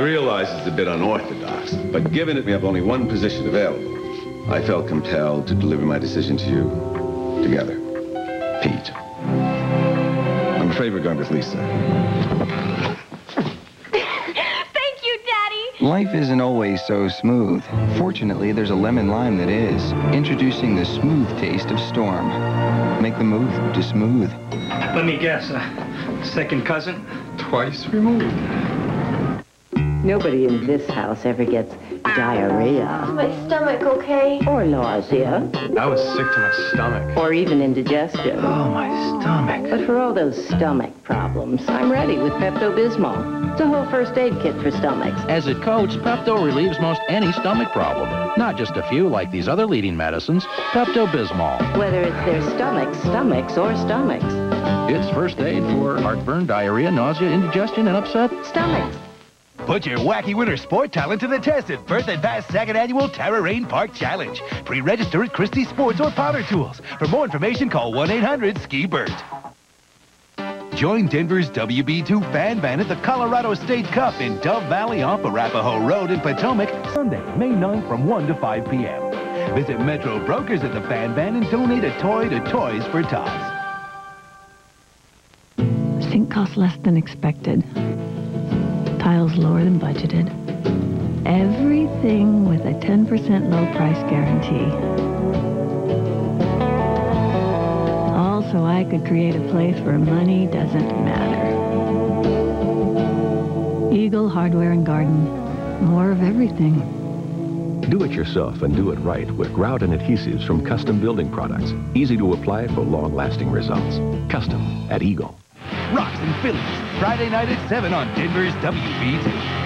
realize it's a bit unorthodox, but given that we have only one position available, I felt compelled to deliver my decision to you together. Pete. I'm afraid we're going with Lisa. Thank you, Daddy. Life isn't always so smooth. Fortunately, there's a lemon lime that is. Introducing the smooth taste of Storm. Make the move to smooth. Let me guess, uh, second cousin? Twice removed. Nobody in this house ever gets diarrhea My stomach okay? or nausea I was sick to my stomach. or even indigestion. Oh, my stomach. But for all those stomach problems, I'm ready with Pepto-Bismol. It's a whole first aid kit for stomachs. As it coats, Pepto relieves most any stomach problem. Not just a few like these other leading medicines, Pepto-Bismol. Whether it's their stomachs, stomachs, or stomachs. It's first aid for heartburn, diarrhea, nausea, indigestion, and upset Stomachs. Put your wacky winter sport talent to the test at Berthoud Pass second annual Terrain Park Challenge. Pre-register at Christie Sports or Potter Tools. For more information, call 1-800-SKI-BERT. Join Denver's WB2 fan band at the Colorado State Cup in Dove Valley off Arapahoe Road in Potomac, Sunday, May 9th from 1 to 5 p.m. Visit Metro Brokers at the fan band and donate a toy to Toys for Tots. Sink costs less than expected. Tiles lower than budgeted. Everything with a 10% low price guarantee. All so I could create a place where money doesn't matter. Eagle Hardware and Garden. More of everything. Do it yourself and do it right with grout and adhesives from Custom Building Products. Easy to apply for long-lasting results. Custom at Eagle. Rocks and Phillies, Friday night at 7 on Denver's WB2.